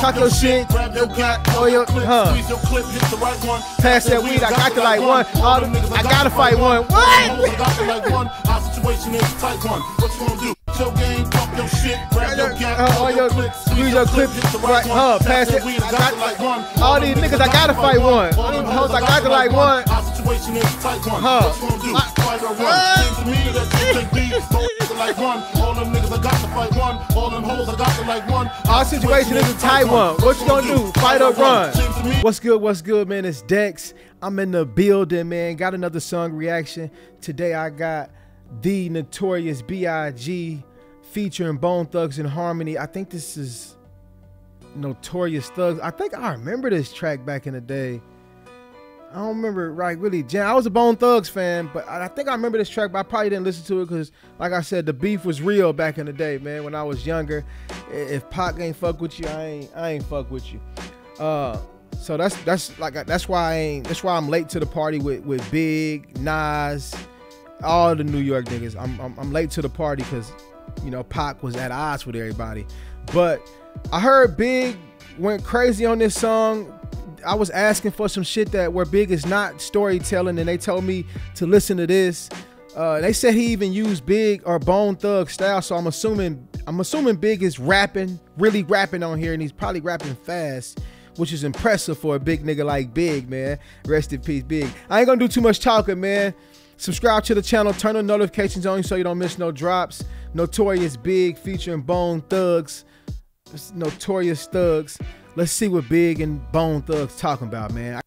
talk your shit, grab your gat, or your, clip, huh. squeeze your clip, hit the right one. Pass that weed, I got to like one. All the, I gotta fight one. I What? got to like one. Our situation is tight one. What you gonna do? Your game, your shit, grab your gat, Uh, all your- clip, squeeze your clip, hit the right, one. huh, pass that it. weed, I I got- to like one. all these niggas, I gotta fight one. All these hoes, I got to like one. Situation is tight one. Huh. What you gonna do? Fight or run? Seems to me that you think these like one. All them niggas, I got to fight one. All them hoes, I got to like one. Our situation is a tight one. What you gonna do? Fight or run? Seems to me What's good? What's good, man? It's Dex. I'm in the building, man. Got another song reaction. Today I got the Notorious B.I.G. featuring Bone Thugs and Harmony. I think this is Notorious Thugs. I think I remember this track back in the day. I don't remember right really. Jam. I was a Bone Thugs fan, but I think I remember this track, but I probably didn't listen to it because, like I said, the beef was real back in the day, man. When I was younger, if Pac ain't fuck with you, I ain't I ain't fuck with you. Uh, so that's that's like that's why I ain't that's why I'm late to the party with with Big Nas, all the New York niggas. I'm I'm, I'm late to the party because you know Pac was at odds with everybody, but I heard Big went crazy on this song. I was asking for some shit that where Big is not storytelling, and they told me to listen to this. Uh, they said he even used Big or Bone Thug style, so I'm assuming I'm assuming Big is rapping, really rapping on here, and he's probably rapping fast, which is impressive for a big nigga like Big, man. Rest in peace, Big. I ain't gonna do too much talking, man. Subscribe to the channel, turn the notifications on so you don't miss no drops. Notorious Big featuring Bone Thugs. Notorious Thugs. Let's see what Big and Bone Thugs talking about, man. I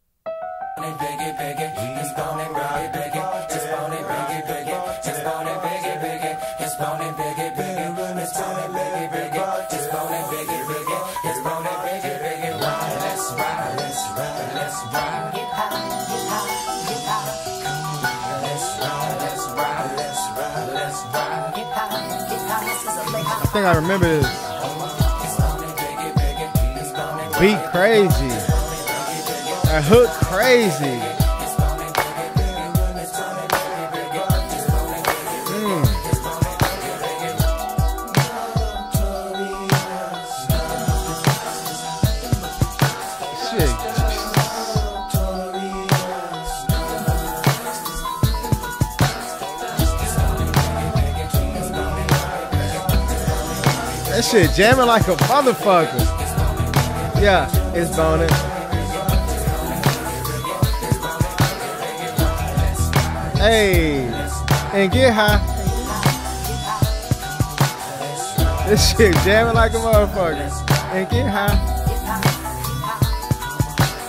think I remember this. Beat crazy. That hook crazy. Mm. That shit jamming like a motherfucker. Yeah, it's boning. Hey, and get high. This shit jamming like a motherfucker. And get high.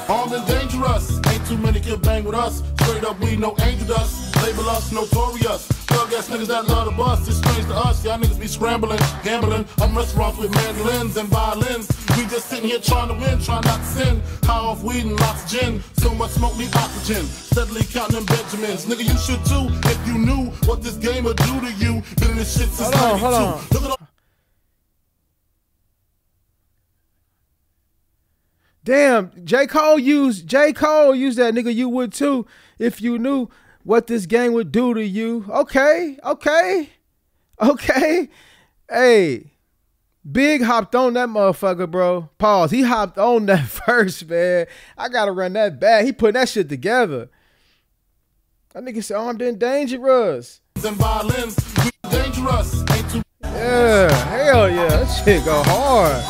Armed and dangerous. Ain't too many can bang with us. Straight up, we no angel dust. Label us notorious. Thug ass niggas that love the bus. It's strange to us. Y'all niggas be scrambling, gambling. I'm restaurants with mandolins and violins. We just sitting here trying to win, trying not to sin. High off weed and lots of gin. So much smoke, need oxygen. Steadily counting Benjamins. Nigga, you should too. If you knew what this game would do to you. Been in this shit since Hold on, 92. hold on. Look at all Damn, J. Cole used J. Cole used that nigga. You would too if you knew what this game would do to you. Okay, okay, okay. Hey, Big hopped on that motherfucker, bro. Pause. He hopped on that first, man. I gotta run that back. He put that shit together. That nigga said armed and dangerous. and violins. Dangerous. Yeah, hell yeah. That shit go hard.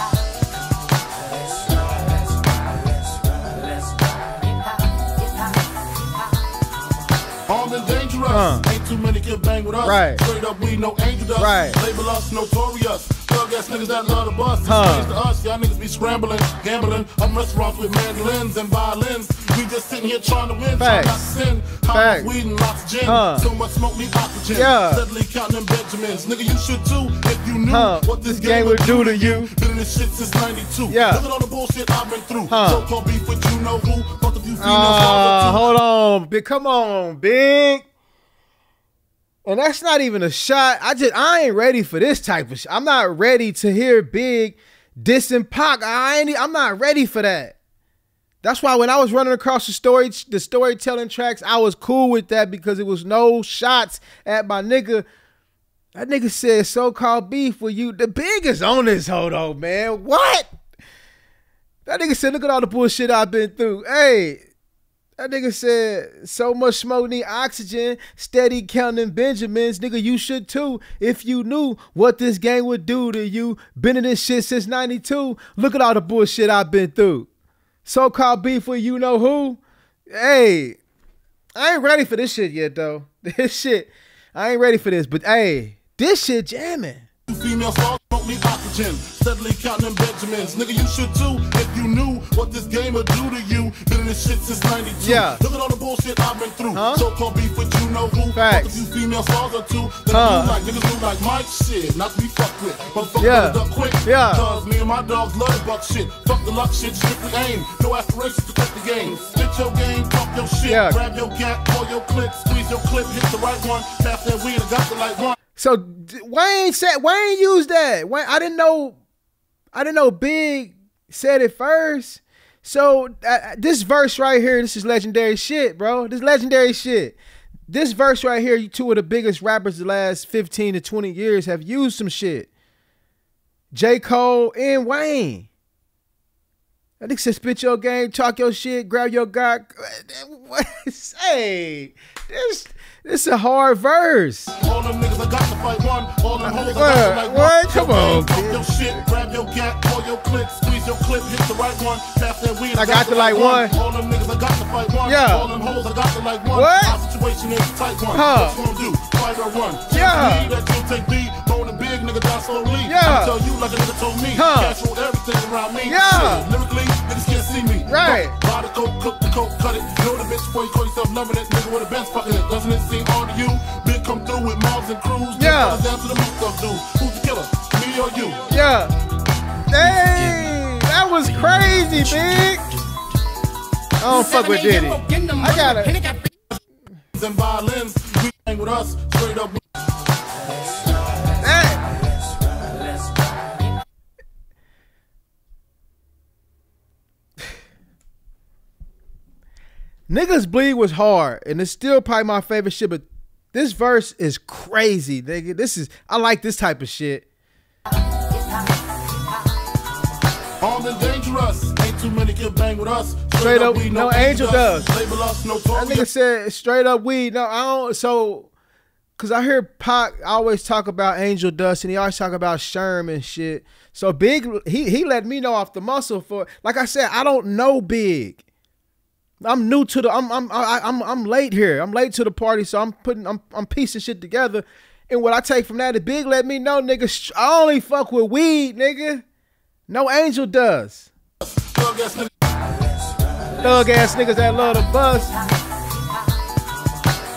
Armed and dangerous. Uh. Too many can bang with us. Right. Straight up, we no angel dust. Right. Label us notorious. Thug ass niggas that love the bus. Huh. to us. Y'all niggas be scrambling, gambling. I'm restaurants with mandolins and violins. We just sitting here trying to win, trying not to sin. Facts. weed and lots of gin. Huh. So much smoke, need oxygen. Yeah. Steadily counting them Benjamins. Nigga, you should too if you knew Huh. what this game would do to you. Been in this shit since 92. Yeah. Look at all the bullshit I've been through. Huh. So-called beef with you know who. Fuck a few females. Uh, hold on, big. Come on, big. And that's not even a shot. I just I ain't ready for this type of shit. I'm not ready to hear Big dissing Pac. I ain't. I'm not ready for that. That's why when I was running across the story, the storytelling tracks, I was cool with that because it was no shots at my nigga. That nigga said so-called beef with you. The big is on this hold on, man. What? That nigga said, look at all the bullshit I've been through. Hey, that nigga said, so much smoke need oxygen, steady counting Benjamins. Nigga, you should too. If you knew what this game would do to you, been in this shit since 92. Look at all the bullshit I've been through. So-called beef with you know who. Hey, I ain't ready for this shit yet, though. This shit, I ain't ready for this. But hey, this shit jamming. You female stars smoke me oxygen, steadily counting Benjamins. Nigga, you should too if you knew what this game would do to you. Been in this shit since 92. Yeah. Look at all the bullshit I've been through. Huh? So called beef with you know who. Facts. Fuck a few female stars or two. Then Huh. do like niggas do like Mike shit. Not to be fucked with. But fuck Yeah. duck quick. Yeah. Cause me and my dogs love buck shit. Fuck the luck shit, strictly aim. No aspirations to cut the game. Spit your game, talk your shit. Yeah. Grab your gat, pull your clip, squeeze your clip, hit the right one. Pass that weed, I got the like one. So d- Wayne said Wayne used that. Wayne, I didn't know. I didn't know Big said it first. So uh, this verse right here, this is legendary shit, bro. This legendary shit. This verse right here, you two of the biggest rappers the last 15 to 20 years have used some shit. J. Cole and Wayne. I think said spit your game, talk your shit, grab your guy. hey, this this a hard verse. All them niggas I got to fight one. All them hoes I What? got to like What? Come on, kid. your shit, grab your gat, pull your clip, squeeze your clip, hit the right one. Pass that weed. I got to like one. All them niggas I got to fight one. Yeah. All them hoes I got to like one. What? Our situation is tight one. Huh. What you gonna do? Fight or run? Yeah. Me, that you take B, bone and big nigga die slowly. Yeah. I tell you like a nigga told me. Huh. Cash rolled everything around me. Yeah. Shit, lyrically, niggas can't see me. Right. Buy the coke, cook the coke, cut it. Know the bitch before you call yourself loving it. Nigga with a bench fucking it. Doesn't it seem odd to you? Big come through with mobs and crews. Yeah. Down to the meat stuff, dude. Who's the killer? Me or you? Yeah. Dang, that was crazy, big. I don't fuck with Diddy. I gotta. And violins, we hang with us. Straight up. Niggas bleed was hard, and it's still probably my favorite shit. But this verse is crazy, nigga. This is I like this type of shit. Armed and dangerous. Ain't too many can bang with us. Straight up, no angel does. Label us That nigga said straight up weed. No, I don't. So, cause I hear Pac always talk about Angel Dust, and he always talk about Sherm and shit. So Big, he he let me know off the muscle for. Like I said, I don't know Big. I'm new to the. I'm I'm I, I'm I'm late here. I'm late to the party, so I'm putting I'm I'm piecing shit together. And what I take from that, the Big let me know, nigga. I only fuck with weed, nigga. No Angel does. Thug ass. Thug ass niggas that love the bus.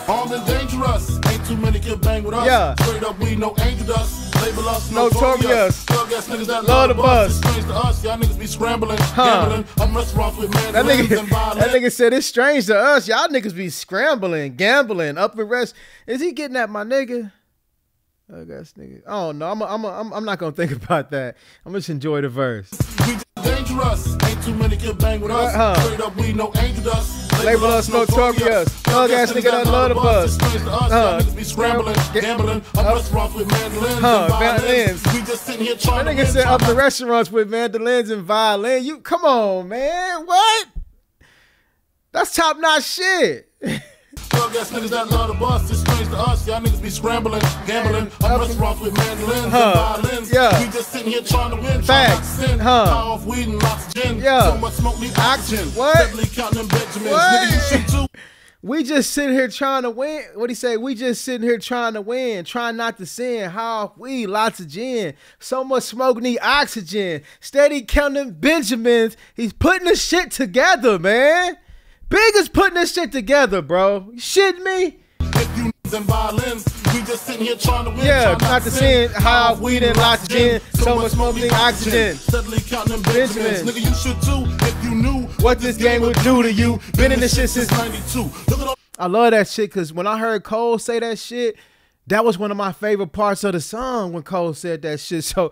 Armed and dangerous. Ain't too many can bang with us. Yeah. Straight up, we no angel dust. Label us Notorious. notorious. Love the bus. strange to us. Y'all niggas be scrambling, Huh. gambling. I'm restaurants with That nigga, that nigga said it's strange to us. Y'all niggas be scrambling, gambling, up and rest. Is he getting at my nigga? I guess nigga. I don't. I'm a, I'm a, I'm I'm not gonna think about that. I'm just enjoy the verse. We dangerous. Ain't too many can bang with us. Uh-huh. Straight up, we no angel dust. Label us notorious. Thug ass nigga that love the bus. It's strange us. Uh, be scrambling, gambling. Up restaurants with mandolins Huh, and violins. violins. We just sitting here trying That nigga said up the restaurants with mandolins and violin. You come on, man. What? That's top notch shit. Ass niggas that love the bus. It's strange to us. Y'all niggas be scrambling, gambling. Up- restaurants with mandolins Huh, and violins. yeah. We just sitting here trying to win. Facts, Trying to sin. huh. Power off weed and lots of gin. Yeah. So much smoke need oxygen. What? Steadily counting Benjamins. What? Nigga, you should too. We just sitting here trying to win. What he say? We just sitting here trying to win, trying not to sin. How we lots of gin, so much smoke need oxygen. Steady counting Benjamins. He's putting the shit together, man. Big is putting this shit together, bro. You shitting me? If you niggas and violins, we just sitting here trying to win. Yeah, trying not to sin. High weed and lots of gin. So much smoke need oxygen. Steadily counting Benjamins. Benjamins. Nigga, you should too if you knew What this game would do to you. Been in this shit since 92. Look at all I love that shit because when I heard Cole say that shit, that was one of my favorite parts of the song when Cole said that shit. So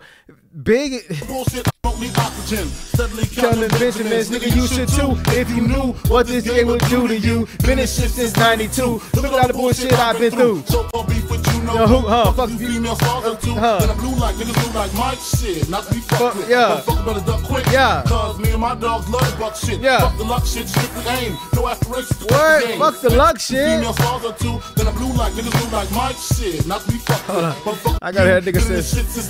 Big. Bullshit, I don't need oxygen. Steadily Counting Benjamins, nigga, you should too. If you knew what this game would do to you. Been in shit since 92. Look at all the bullshit I've been through. So far beef with you, know Yo, who- huh, Fuck fuck you female stars too. Huh. Then I'm blue like niggas blue like Mike shit. Not to be fucked Fuck, with. yeah. Better duck quick. Yeah. Cause me and my dogs love buck shit. Yeah. Fuck the luck shit, strictly aim. No aspirations to What? game. Fuck the luck shit. Female stars up too. Then I'm blue like niggas blue like Mike shit. Not to be fucked with. I gotta hear that nigga been in this says- shit since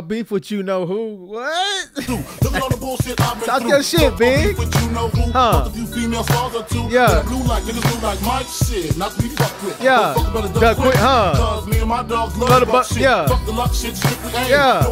90. That nigga said so-called beef with you know who. What? Look at all the bullshit I've been Talk your shit, big. beef with you know who. Huh. Fuck a few female stars or two. Yeah. Then I'm blue like niggas blue like Mike shit. Not to be fucked with. Yeah. Motherfucker better duck Duck quick. huh. Cause me and my dogs love, Love the the buck buck- shit. yeah. Fuck the luck shit, strictly aim. Yeah.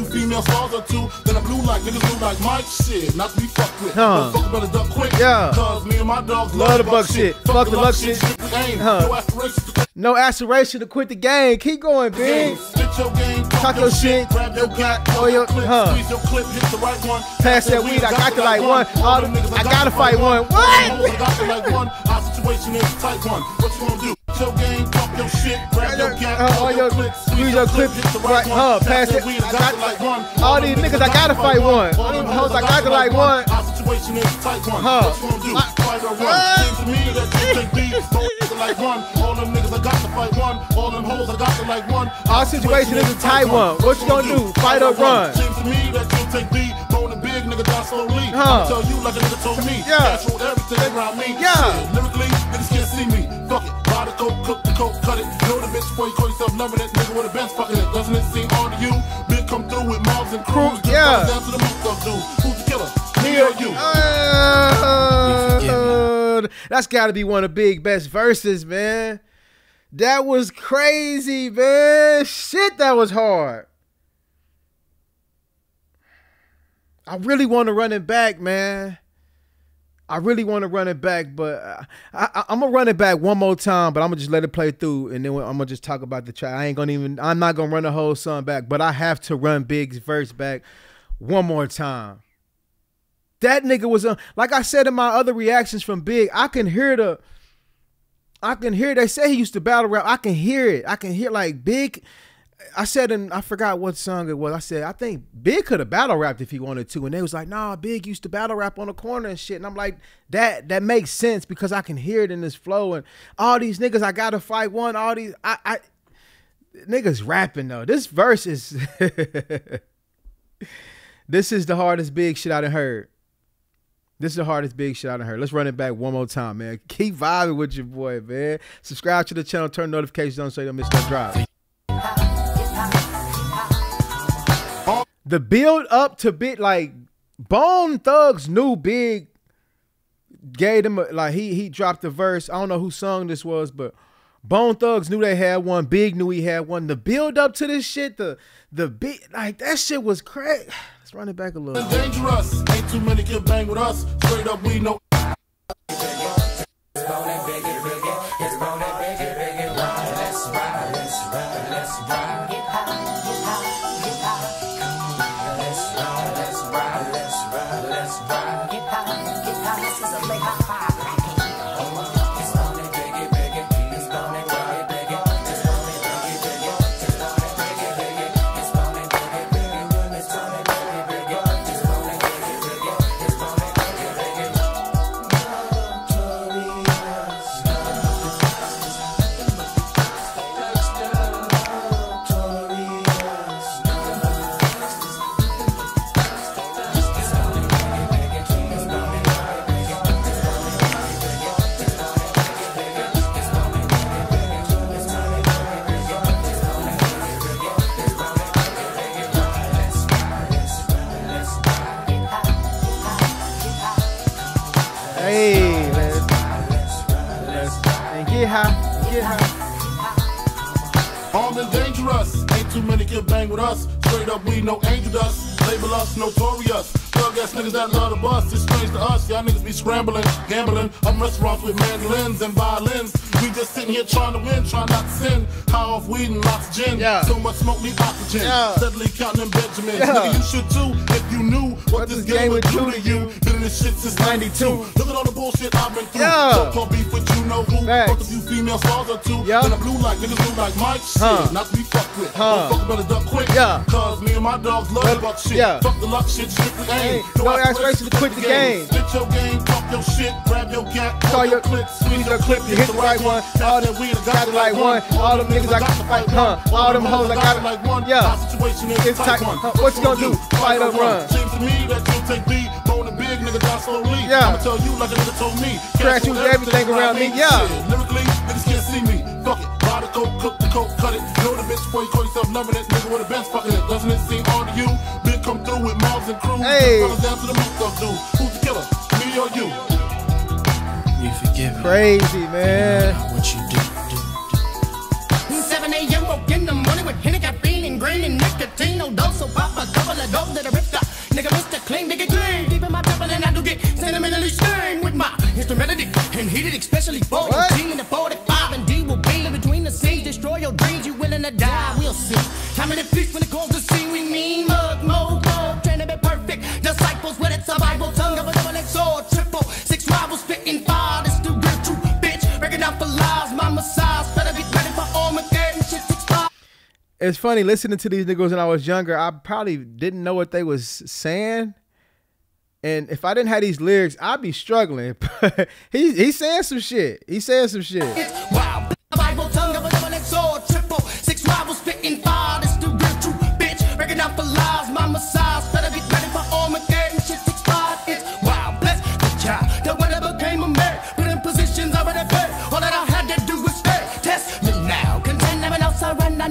No aspirations to quit the game. Spit your game. Two female stars or two. Then I'm blue like niggas blue like Mike shit. Not to be fucked with. Huh. Motherfucker better duck quick. Yeah. Cause me and my dogs Love the buck shit. Fuck the luck shit, aim. Huh. No aspirations to quit No aspiration to quit the game. Keep going, big. Spit your game, Talk your shit, grab your gat, oh, your- clip, huh. squeeze your clip, hit the right one. Pass that weed, I got to like one. All them niggas, I gotta fight one. What? I got to like one. Our situation is tight one. What you gonna do? Your game, talk your shit, grab your Uh, all your- squeeze your clip, right, huh, pass it, I got like one. all these niggas, I gotta fight one. All them hoes, I got to like one. Our situation is tight one. Huh. What you gonna do? Fight or run? Seems to me that you beats, don't like one. All them niggas, I got to fight one. All them hoes, I got to like one. Our situation is a tight one. What you gonna do? Fight or run? Seems to me that you take beat, bone and big nigga die slowly. Huh. I tell you like a nigga told me. Yeah. Cash rolled everything around me. Yeah. Shit, lyrically, niggas can't see me. Fuck it. Buy the coke, cook the coke, cut it. Know the bitch before you call yourself loving it. Nigga with a bench fucking it. Doesn't it seem odd to you? Big come through with mobs and crews. Just Yeah. Down to the roof, those dudes. Who's the killer? Me or you? Uh, that's got to be one of the big best verses, man. That was crazy, man. Shit, that was hard. I really want to run it back, man. I really want to run it back, but uh, I, I, I'm gonna run it back one more time. But I'm gonna just let it play through, and then I'm gonna just talk about the track. I ain't gonna even. I'm not gonna run the whole song back, but I have to run Big's verse back one more time. That nigga was on. Like I said in my other reactions from Big, I can hear the. I can hear. They say he used to battle rap. I can hear it. I can hear like Big. I said, and I forgot what song it was. I said, I think Big could have battle rapped if he wanted to, and they was like, Nah, Big used to battle rap on the corner and shit. And I'm like, that that makes sense because I can hear it in this flow and all these niggas. I gotta fight one. All these, I, I niggas rapping though. This verse is. this is the hardest Big shit I done heard. This is the hardest big shit I done heard. Let's run it back one more time, man. Keep vibing with your boy, man. Subscribe to the channel, turn notifications on so you don't miss no drop. The build up to bit like Bone Thugs knew Big gave them a, like he he dropped the verse. I don't know who song this was, but Bone Thugs knew they had one. Big knew he had one. The build up to this shit, the the bit like that shit was crazy. Let's run it back a little. Dangerous. Ain't too many can bang with us. Straight up, we know. Too many can bang with us. Straight up, we no angel dust. Label us notorious. Thug ass niggas that love the bus. It's strange to us. Y'all niggas be scrambling, gambling. I'm restaurants with mandolins and violins. We just sitting here trying to win, trying not to sin. High off weed and lots of gin. Yeah. So much smoke need oxygen. Yeah. Steadily counting Benjamins. Yeah. Nigga, you should too if you knew what, this game would do to you. Been in this shit since 92. Look at all the bullshit I've been through. Yeah. So-called beef with you know who. Facts. Fuck a few female stars or two. Yeah. Then I'm blue like niggas blue like Mike. Shit, Huh. not to be fucked with. Huh. Don't fuck better duck quick. Yeah. Cause me and my dogs love the buck shit. yeah. Fuck the luck shit, strictly aim. Hey, no aspirations to quit the game. Spit your game, Fuck your shit, grab your gat, Call call your- clip, squeeze your clip, you hit the right one. All them weed, got it like one. All them niggas I got to fight, huh? All them hoes I got it like one. Yeah. Our situation is It's tight tight. one. What you gonna do? Fight or run? Seems to me that you take me, bone big nigga die slowly. Yeah. I'ma tell you like a nigga told me. Crash you Cancel everything around me, yeah. Shit, Lyrically, niggas can't see me. Fuck it. Buy the coke, cook the coke, cut it. Know the bitch before you call yourself loving it. Nigga with a bench fucking it. Doesn't it seem odd to you? Big come through with mobs and crews. Hey. Down to the moot stuff, dude. Who's the killer? Me or you? We forgive you. Crazy, man. What you do, do, do. 7 a.m. woke in the morning with Henny caffeine and green and nicotine. No dose, so pop a couple of goals that I ripped up. Nigga, Mr. Clean, nigga, clean. Deep in my temple, and I do get sentimentally stained with my instrumentality and heated, especially for the team in the 45 It's funny listening to these niggas when I was younger. I probably didn't know what they was saying, and if I didn't have these lyrics, I'd be struggling. He he's saying some shit. He's saying some shit.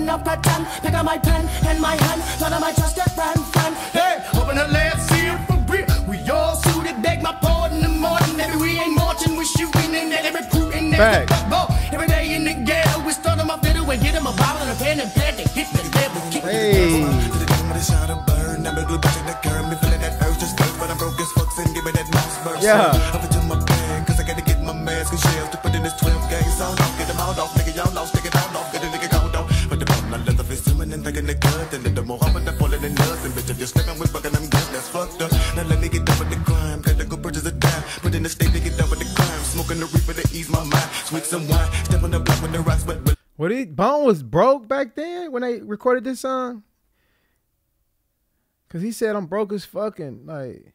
I run. and no. Pick up my pen and my hand. None of my trusted friend. Friend. Hey, open the last seal for real. We all suited. Beg my pardon in the morning. Maybe we ain't marching. We shooting and they recruiting. Facts. Ball. Every day in the ghetto, we start them off fiddle and get them a bottle and a pen and pad to hit the level. Kick the Hey, To but. but Bone was broke back then when they recorded this song. Cause he said I'm broke as fucking like.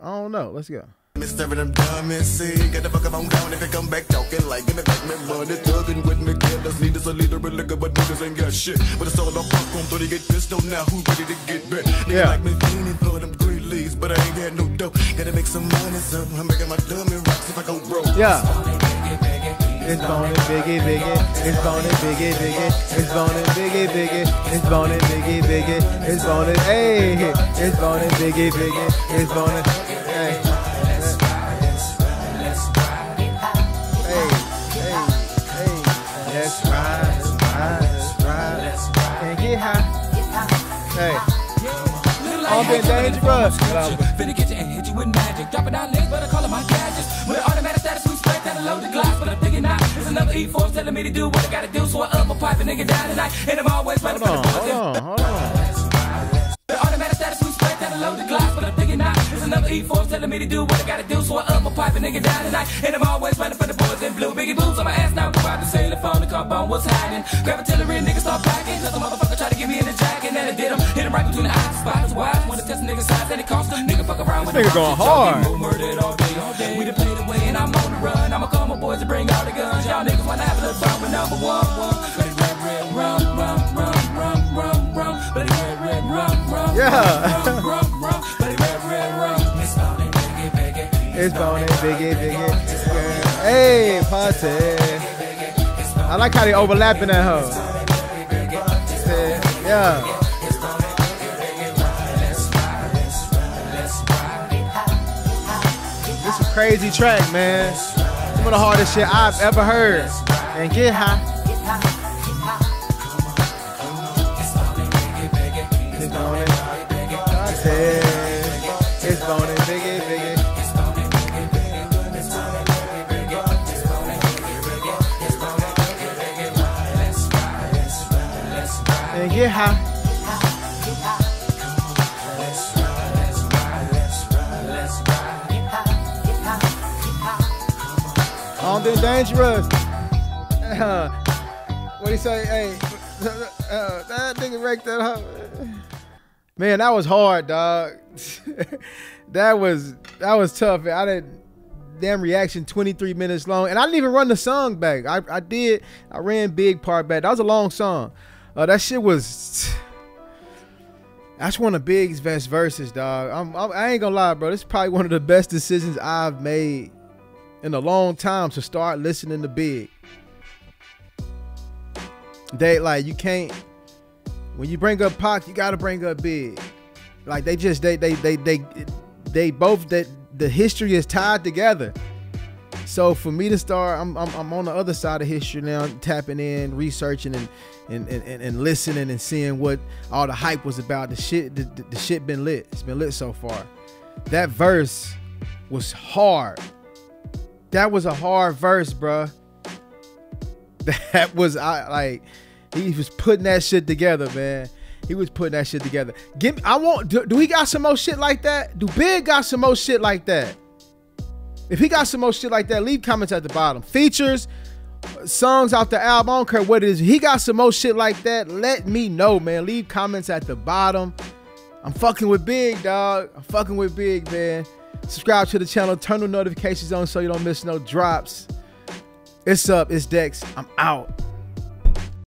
I don't know. Let's go. Serving them and see. Get the fuck up on down if you come back talking like give me back me money. Thugging with me, killers need us a leader of liquor, but niggas ain't got shit. But it's all about popcorn, 30 get pistol now. Who ready to get back? Nigga Yeah. like me feeling for them green leaves, but I ain't got no dough. Gotta make some money, so I'm making my dummy rocks if I go broke. Yeah. It's boning biggie biggie. It's boning biggie biggie. It's boning biggie biggie. It's boning biggie biggie. It's boning hey. It's boning biggie biggie. It's boning hey. Hey. I'm been dangerous. Finna get you and hit you with magic. Dropping down legs, but I call it my gadgets. With an automatic status, we spec down a loaded glass. But I'm thinking now, it's another E4 telling me to do what I gotta do. So I up my pipe and nigga down tonight. And I'm always running Hold for the hold on, hold on. The automatic status, we spec down a loaded glass. But I'm thinking now, it's another E4 telling me to do what I gotta do. So I up my pipe and nigga down tonight. And I'm always running for the boys in blue. Biggie boots on my ass now. Go out to sailor phone to call on what's happening. Grab artillery and niggas start packing. Cause the motherfucker try to get me in the jacket. And I did him. Hit him right between the eyes. Spots wise. Wanna test a nigga size and it cost him. Nigga fuck around with This nigga going hard. To bring all the guns. Y'all niggas wanna have a little fun with number one. But it red, red, rum, rum, rum, rum, rum, rum. But it red, red, rum, rum, Yeah. rum, rum, rum. But it red, red, rum. It's boning, biggie, biggie. It's boning biggie biggie. Hey, party. I like how they overlapping that hoe. Yeah. This a crazy track, man. Some of the hardest shit I've ever heard. And get high. Something dangerous. Uh, what do you say? Hey, uh, that nigga wrecked that up. Man, that was hard, dog. that was that was tough. I didn't damn reaction 23 minutes long, and I didn't even run the song back. I, I did. I ran big part back. That was a long song. Uh, that shit was. That's one of Big's best verses, dog. I'm, I'm, I ain't gonna lie, bro. This is probably one of the best decisions I've made in a long time to start listening to Big. They like you can't when you bring up Pac, you gotta bring up Big. Like they just they they they they they both that the history is tied together. So for me to start, I'm, I'm, I'm on the other side of history now, tapping in, researching, and and, and, and listening and seeing what all the hype was about. The shit, the, the, the shit been lit. It's been lit so far. That verse was hard. That was a hard verse, bruh. That was I like he was putting that shit together, man. He was putting that shit together. Give me, I want do, do we got some more shit like that? Do Big got some more shit like that? If he got some more shit like that, leave comments at the bottom. Features, songs off the album, I don't care what it is. He got some more shit like that. Let me know, man. Leave comments at the bottom. I'm fucking with Big, dog. I'm fucking with Big, man. Subscribe to the channel, turn the notifications on so you don't miss no drops. It's up, it's Dex. I'm out.